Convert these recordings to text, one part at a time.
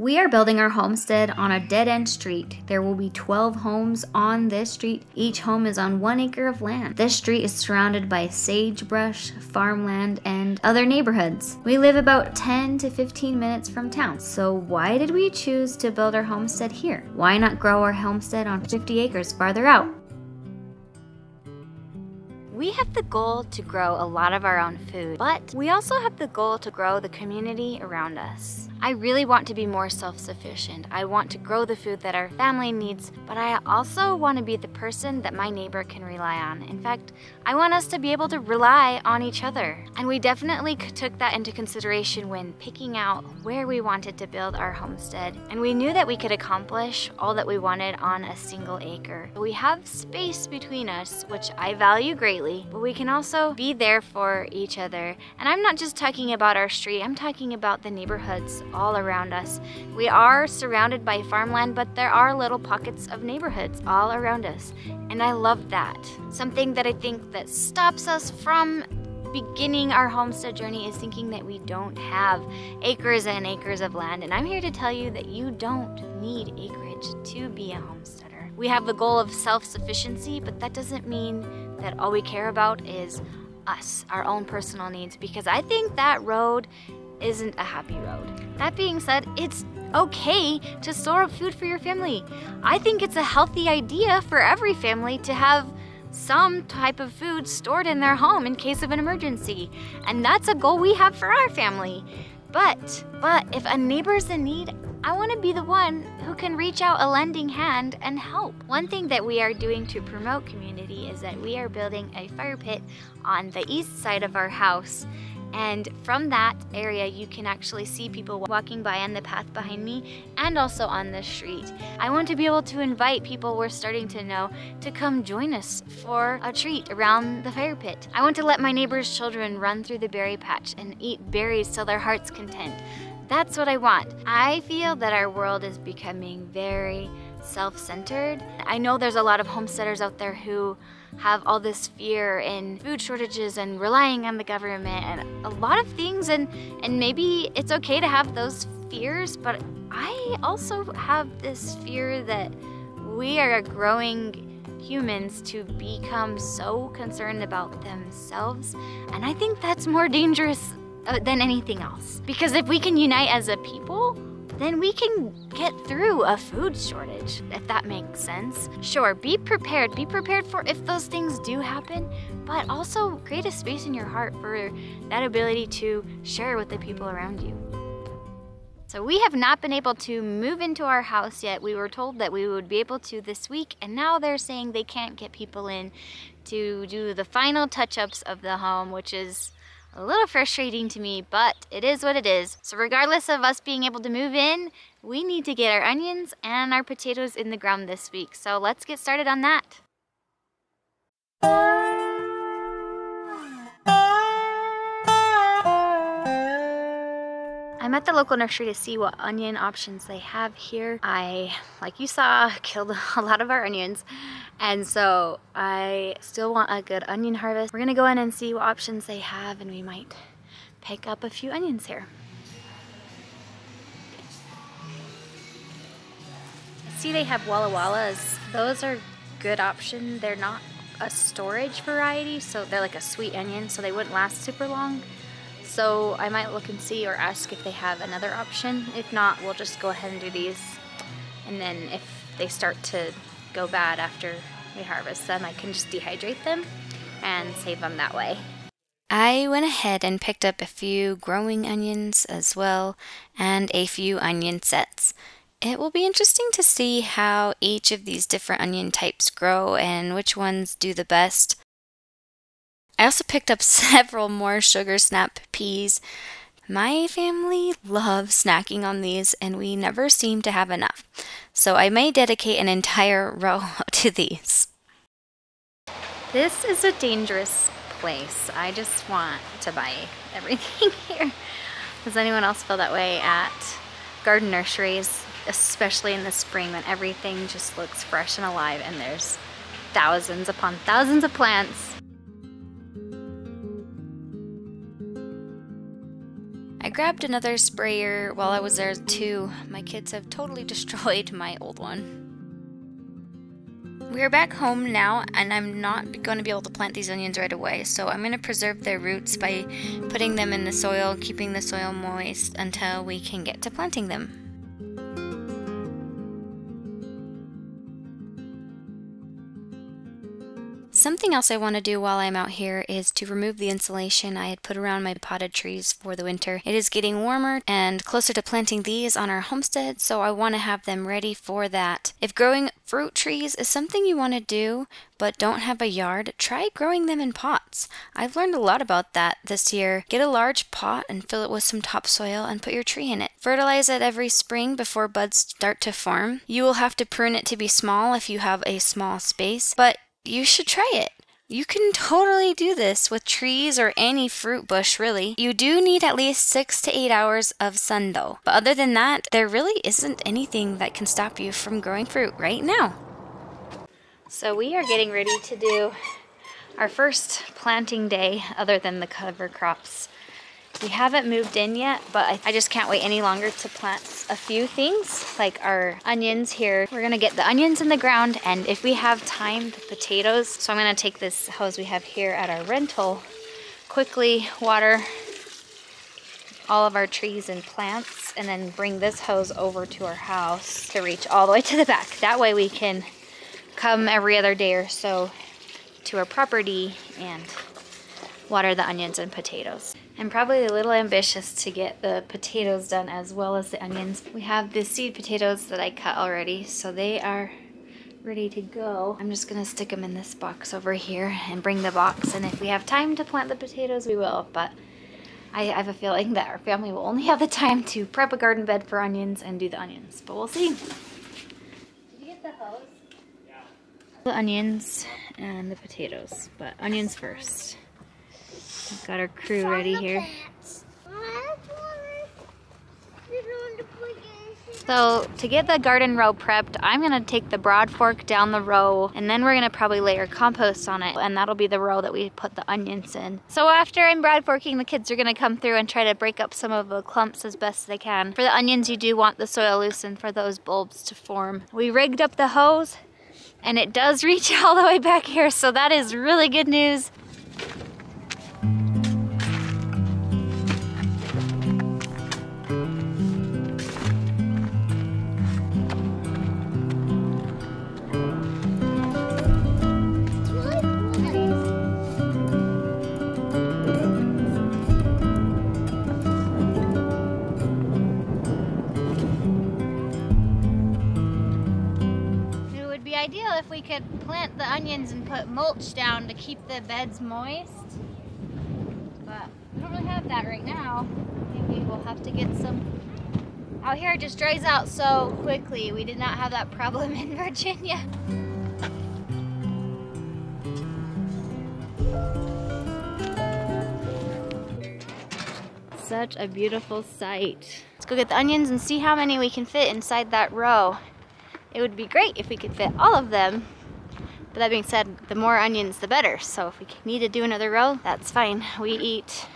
We are building our homestead on a dead end street. There will be 12 homes on this street. Each home is on one acre of land. This street is surrounded by sagebrush, farmland, and other neighborhoods. We live about 10 to 15 minutes from town. So, why did we choose to build our homestead here? Why not grow our homestead on 50 acres farther out? We have the goal to grow a lot of our own food, but we also have the goal to grow the community around us. I really want to be more self-sufficient. I want to grow the food that our family needs, but I also want to be the person that my neighbor can rely on. In fact, I want us to be able to rely on each other. And we definitely took that into consideration when picking out where we wanted to build our homestead. And we knew that we could accomplish all that we wanted on a single acre. We have space between us, which I value greatly, but we can also be there for each other. And I'm not just talking about our street, I'm talking about the neighborhoods all around us. We are surrounded by farmland, but there are little pockets of neighborhoods all around us. And I love that. Something that I think that stops us from beginning our homestead journey is thinking that we don't have acres and acres of land. And I'm here to tell you that you don't need acreage to be a homesteader. We have the goal of self-sufficiency, but that doesn't mean that all we care about is us, our own personal needs, because I think that road isn't a happy road. That being said, it's okay to store up food for your family. I think it's a healthy idea for every family to have some type of food stored in their home in case of an emergency. And that's a goal we have for our family. But, but if a neighbor's in need, I want to be the one who can reach out a lending hand and help. One thing that we are doing to promote community is that we are building a fire pit on the east side of our house and from that area, you can actually see people walking by on the path behind me and also on the street. I want to be able to invite people we're starting to know to come join us for a treat around the fire pit. I want to let my neighbor's children run through the berry patch and eat berries till their heart's content. That's what I want. I feel that our world is becoming very self-centered. I know there's a lot of homesteaders out there who have all this fear and food shortages and relying on the government and a lot of things and and maybe it's okay to have those fears but I also have this fear that we are growing humans to become so concerned about themselves and I think that's more dangerous Uh, than anything else because if we can unite as a people then we can get through a food shortage, if that makes sense. Sure, be prepared. Be prepared for if those things do happen, but also create a space in your heart for that ability to share with the people around you. So we have not been able to move into our house yet. We were told that we would be able to this week, and now they're saying they can't get people in to do the final touch-ups of the home, which is a little frustrating to me, but it is what it is. So regardless of us being able to move in, we need to get our onions and our potatoes in the ground this week. So let's get started on that. I'm at the local nursery to see what onion options they have here. I, like you saw, killed a lot of our onions. And so I still want a good onion harvest. We're gonna go in and see what options they have and we might pick up a few onions here. I see they have Walla Wallas. Those are good option. They're not a storage variety, so they're like a sweet onion, so they wouldn't last super long. So I might look and see or ask if they have another option. If not, we'll just go ahead and do these. And then if they start to go bad after we harvest them, I can just dehydrate them and save them that way. I went ahead and picked up a few growing onions as well and a few onion sets. It will be interesting to see how each of these different onion types grow and which ones do the best. I also picked up several more sugar snap peas. My family loves snacking on these and we never seem to have enough. So I may dedicate an entire row to these. This is a dangerous place. I just want to buy everything here. Does anyone else feel that way at garden nurseries? especially in the spring when everything just looks fresh and alive and there's thousands upon thousands of plants. Grabbed another sprayer while I was there too. My kids have totally destroyed my old one. We're back home now, and I'm not going to be able to plant these onions right away, so I'm going to preserve their roots by putting them in the soil, keeping the soil moist until we can get to planting them. Something else I want to do while I'm out here is to remove the insulation I had put around my potted trees for the winter. It is getting warmer and closer to planting these on our homestead, so I want to have them ready for that. If growing fruit trees is something you want to do but don't have a yard, try growing them in pots. I've learned a lot about that this year. Get a large pot and fill it with some topsoil and put your tree in it. Fertilize it every spring before buds start to form. You will have to prune it to be small if you have a small space, but you should try it. You can totally do this with trees or any fruit bush, really. You do need at least six to eight hours of sun, though. But other than that, there really isn't anything that can stop you from growing fruit right now. So, we are getting ready to do our first planting day other than the cover crops. We haven't moved in yet, but I just can't wait any longer to plant a few things, like our onions here. We're gonna get the onions in the ground, and if we have time, the potatoes. So I'm gonna take this hose we have here at our rental, quickly water all of our trees and plants, and then bring this hose over to our house to reach all the way to the back. That way we can come every other day or so to our property and water the onions and potatoes. I'm probably a little ambitious to get the potatoes done as well as the onions. We have the seed potatoes that I cut already, so they are ready to go. I'm just gonna stick them in this box over here and bring the box, and if we have time to plant the potatoes, we will, but I have a feeling that our family will only have the time to prep a garden bed for onions and do the onions, but we'll see. Did you get the hose? Yeah. The onions and the potatoes, but onions first. We've got our crew ready here. So to get the garden row prepped, I'm gonna take the broad fork down the row and then we're gonna probably layer compost on it and that'll be the row that we put the onions in. So after I'm broad forking, the kids are gonna come through and try to break up some of the clumps as best they can. For the onions, you do want the soil loosened for those bulbs to form. We rigged up the hose and it does reach all the way back here, so that is really good news. We could plant the onions and put mulch down to keep the beds moist. But we don't really have that right now. Maybe we'll have to get some. Out here it just dries out so quickly. We did not have that problem in Virginia. Such a beautiful sight. Let's go get the onions and see how many we can fit inside that row. It would be great if we could fit all of them. But that being said, the more onions, the better. So if we need to do another row, that's fine. We eat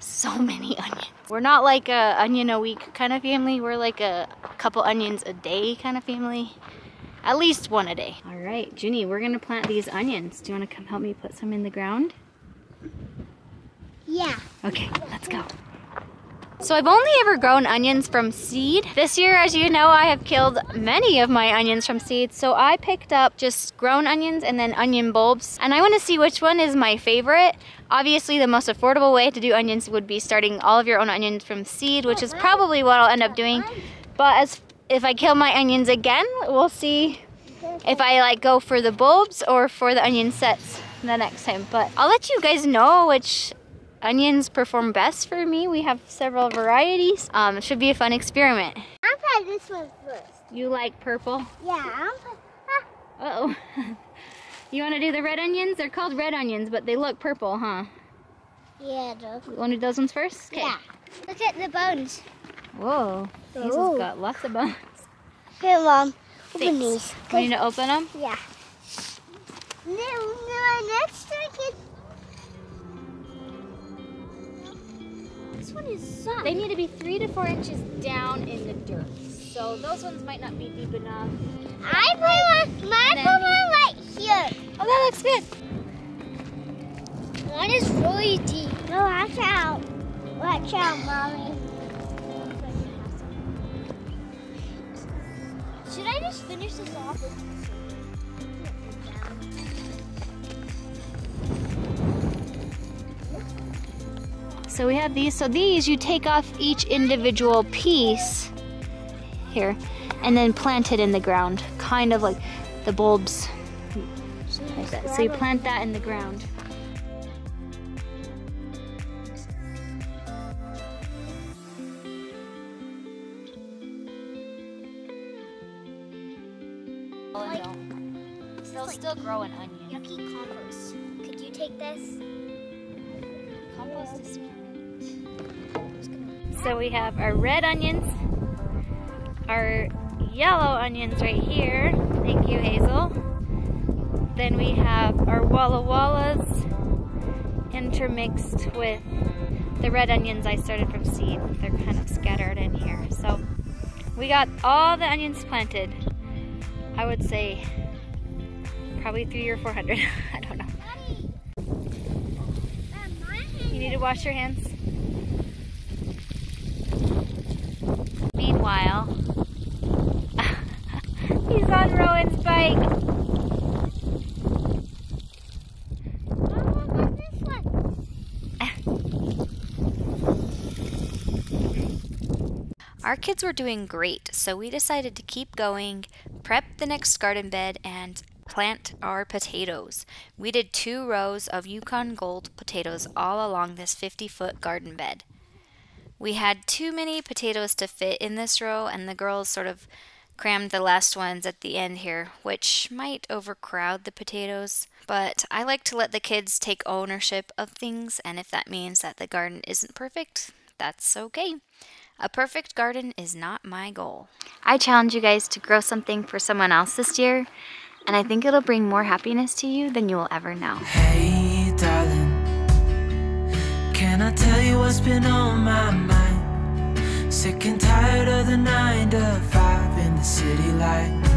so many onions. We're not like a onion a week kind of family. We're like a couple onions a day kind of family. At least one a day. All right, Junie, we're gonna plant these onions. Do you wanna come help me put some in the ground? Yeah. Okay, let's go. So I've only ever grown onions from seed. This year, as you know, I have killed many of my onions from seed. So I picked up just grown onions and then onion bulbs. And I wanna see which one is my favorite. Obviously, the most affordable way to do onions would be starting all of your own onions from seed, which is probably what I'll end up doing. But as if I kill my onions again, we'll see if I like go for the bulbs or for the onion sets the next time. But I'll let you guys know which onions perform best for me. We have several varieties. Um, it should be a fun experiment. I'll try this one first. You like purple? Yeah. Uh oh you want to do the red onions? They're called red onions, but they look purple, huh? Yeah, those. You want to do those ones first? Kay. Yeah. Look at the bones. Whoa. These has got lots of bones. Here, Mom. Open Thanks. these. Want you to open them? Yeah. No, no, next one is sun. They need to be three to four inches down in the dirt. So those ones might not be deep enough. I put one, my put one right here. Oh, that looks good. One is really deep. No, watch out. Watch out, mommy. Should I just finish this off So we have these. So these, you take off each individual piece here and then plant it in the ground, kind of like the bulbs like that. So you plant that in the ground. They'll still grow an onion. yucky compost? Could you take this? Compost is So we have our red onions, our yellow onions right here. Thank you, Hazel. Then we have our Walla Wallas intermixed with the red onions I started from seed. They're kind of scattered in here. So we got all the onions planted. I would say probably three or four hundred. I don't know. You need to wash your hands. Meanwhile, he's on Rowan's bike. Our kids were doing great, so we decided to keep going, prep the next garden bed, and plant our potatoes. We did two rows of Yukon Gold potatoes all along this 50 foot garden bed. We had too many potatoes to fit in this row, and the girls sort of crammed the last ones at the end here, which might overcrowd the potatoes. But I like to let the kids take ownership of things, and if that means that the garden isn't perfect, that's okay. A perfect garden is not my goal. I challenge you guys to grow something for someone else this year, and I think it'll bring more happiness to you than you will ever know. Hey, darling, can I tell you what's been on my mind? Sick and tired of the nine to five in the city light.